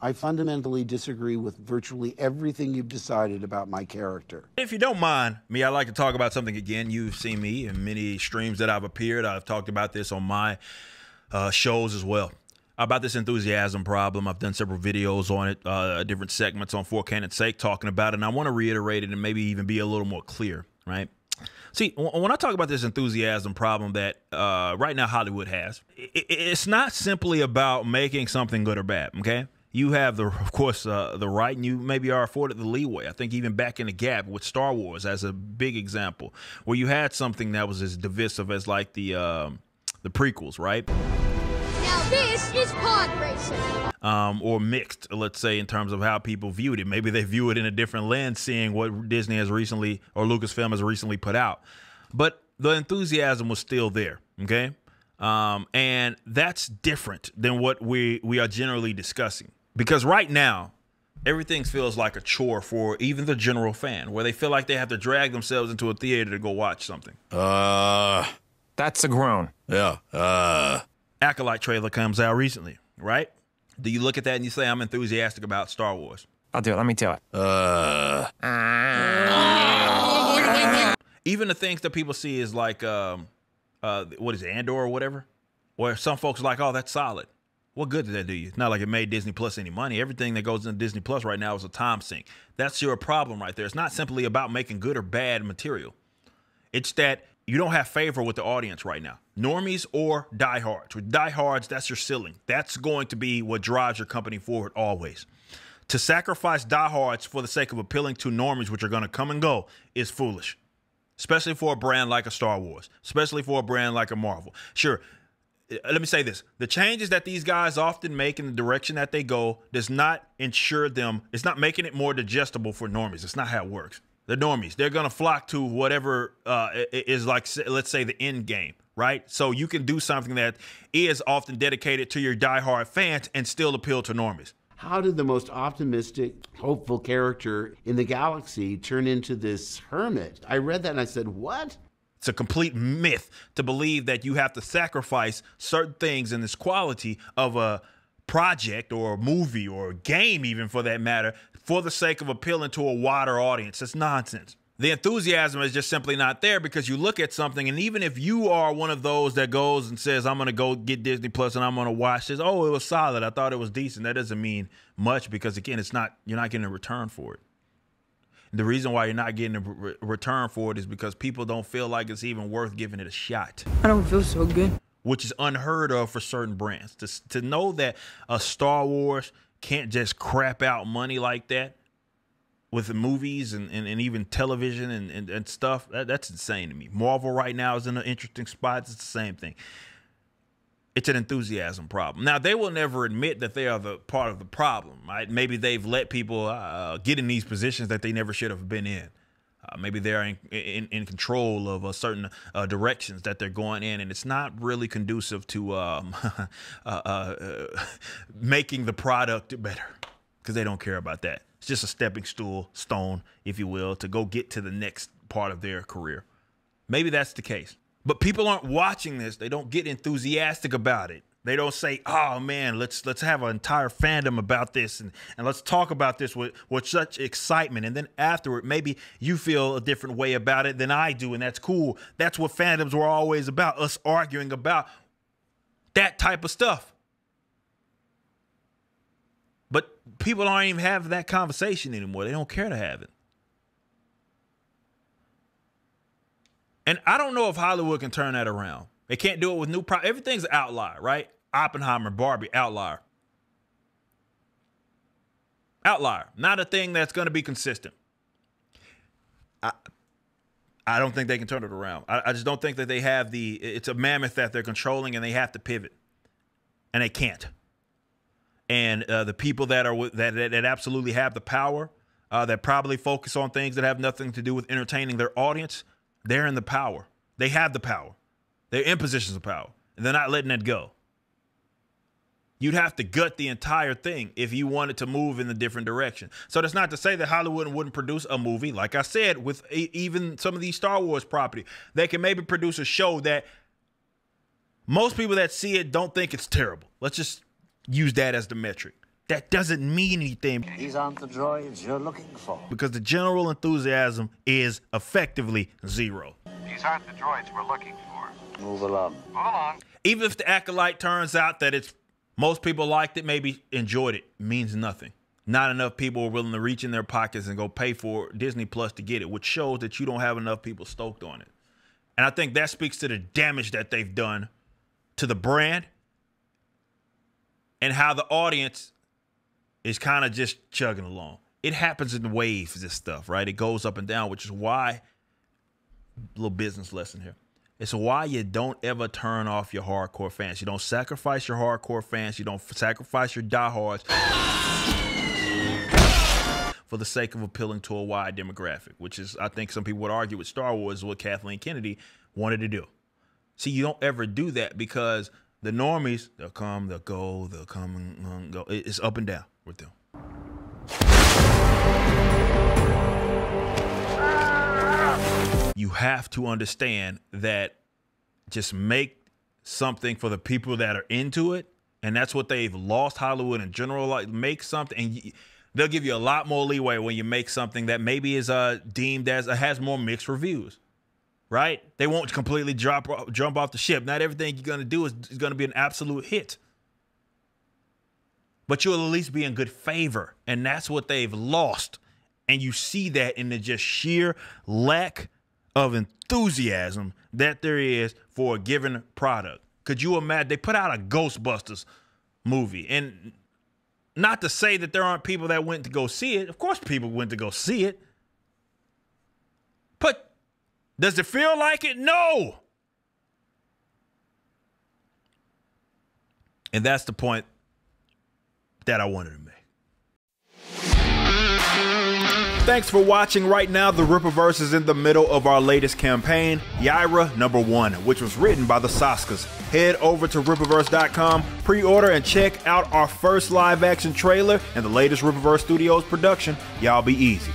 I fundamentally disagree with virtually everything you've decided about my character. If you don't mind me, I'd like to talk about something again. You've seen me in many streams that I've appeared. I've talked about this on my uh, shows as well. About this enthusiasm problem. I've done several videos on it, uh, different segments on For Canon Sake talking about it. And I want to reiterate it and maybe even be a little more clear, right? See, when I talk about this enthusiasm problem that uh, right now Hollywood has, it's not simply about making something good or bad, okay? You have the, of course, uh, the right, and you maybe are afforded the leeway. I think even back in the gap with Star Wars as a big example, where you had something that was as divisive as like the um, the prequels, right? Now this is pod racing. Um, or mixed, let's say, in terms of how people viewed it. Maybe they view it in a different lens, seeing what Disney has recently or Lucasfilm has recently put out. But the enthusiasm was still there. Okay. Um, and that's different than what we we are generally discussing. Because right now, everything feels like a chore for even the general fan, where they feel like they have to drag themselves into a theater to go watch something. Uh, that's a groan. Yeah. Uh, Acolyte trailer comes out recently, right? Do you look at that and you say, I'm enthusiastic about Star Wars? I'll do it. Let me tell it. Uh. Even the things that people see is like, um, uh, what is it, Andor or whatever? Where some folks are like, oh, that's solid. What good did that do you? Not like it made Disney Plus any money. Everything that goes into Disney Plus right now is a time sink. That's your problem right there. It's not simply about making good or bad material. It's that you don't have favor with the audience right now. Normies or diehards. With diehards, that's your ceiling. That's going to be what drives your company forward always. To sacrifice diehards for the sake of appealing to normies, which are going to come and go, is foolish. Especially for a brand like a Star Wars, especially for a brand like a Marvel. Sure, let me say this. The changes that these guys often make in the direction that they go does not ensure them it's not making it more digestible for normies. It's not how it works. The normies they're going to flock to whatever uh, is like let's say the end game right? So you can do something that is often dedicated to your diehard fans and still appeal to normies. How did the most optimistic, hopeful character in the galaxy turn into this hermit? I read that and I said, What? It's a complete myth to believe that you have to sacrifice certain things in this quality of a project or a movie or a game, even for that matter, for the sake of appealing to a wider audience. It's nonsense. The enthusiasm is just simply not there because you look at something, and even if you are one of those that goes and says, I'm going to go get Disney Plus and I'm going to watch this, oh, it was solid. I thought it was decent. That doesn't mean much because, again, it's not, you're not getting a return for it. The reason why you're not getting a re return for it is because people don't feel like it's even worth giving it a shot. I don't feel so good. Which is unheard of for certain brands. To, to know that a Star Wars can't just crap out money like that with the movies and, and, and even television and, and, and stuff, that, that's insane to me. Marvel right now is in an interesting spot. It's the same thing it's an enthusiasm problem. Now they will never admit that they are the part of the problem, right? Maybe they've let people uh, get in these positions that they never should have been in. Uh, maybe they're in, in, in control of certain uh, directions that they're going in, and it's not really conducive to um, uh, uh, making the product better because they don't care about that. It's just a stepping stool, stone, if you will, to go get to the next part of their career. Maybe that's the case. But people aren't watching this. They don't get enthusiastic about it. They don't say, "Oh man, let's let's have an entire fandom about this and, and let's talk about this with, with such excitement." And then afterward, maybe you feel a different way about it than I do, and that's cool. That's what fandoms were always about, us arguing about that type of stuff. But people aren't even having that conversation anymore. They don't care to have it. And I don't know if Hollywood can turn that around. They can't do it with new pro. Everything's outlier, right? Oppenheimer, Barbie, outlier. Outlier, not a thing that's going to be consistent. I, I don't think they can turn it around. I, I just don't think that they have the. It's a mammoth that they're controlling, and they have to pivot, and they can't. And uh, the people that are that, that, that absolutely have the power, uh, that probably focus on things that have nothing to do with entertaining their audience, they're in the power. They have the power. They're in positions of power. And they're not letting that go. You'd have to gut the entire thing if you wanted to move in a different direction. So that's not to say that Hollywood wouldn't produce a movie, like I said, with even some of these Star Wars property. They can maybe produce a show that most people that see it don't think it's terrible. Let's just use that as the metric. That doesn't mean anything These aren't the droids you're looking for. because the general enthusiasm is effectively zero. These aren't the droids we're looking for. Move along. Move along. Even if the acolyte turns out that it's most people liked it, maybe enjoyed it, means nothing. Not enough people are willing to reach in their pockets and go pay for Disney Plus to get it, which shows that you don't have enough people stoked on it. And I think that speaks to the damage that they've done to the brand and how the audience is kind of just chugging along. It happens in waves, this stuff, right? It goes up and down, which is why, little business lesson here. It's why you don't ever turn off your hardcore fans. You don't sacrifice your hardcore fans. You don't sacrifice your diehards for the sake of appealing to a wide demographic, which is, I think, some people would argue with Star Wars what Kathleen Kennedy wanted to do. See, you don't ever do that because the normies, they'll come, they'll go, they'll come and go. It's up and down with them. You have to understand that just make something for the people that are into it, and that's what they've lost Hollywood in general. Like, make something, and they'll give you a lot more leeway when you make something that maybe is uh, deemed as uh, has more mixed reviews right? They won't completely drop jump off the ship. Not everything you're gonna do is, is gonna be an absolute hit. But you'll at least be in good favor. And that's what they've lost. And you see that in the just sheer lack of enthusiasm that there is for a given product. Could you imagine? They put out a Ghostbusters movie. And not to say that there aren't people that went to go see it. Of course, people went to go see it. But does it feel like it? No. And that's the point that I wanted to make. Thanks for watching. Right now, the Rippaverse is in the middle of our latest campaign, Yaira number one, which was written by the Saskas. Head over to Rippaverse.com, pre-order, and check out our first live-action trailer and the latest Rippaverse Studios production, Y'all Be Easy.